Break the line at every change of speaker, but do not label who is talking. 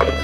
Gracias.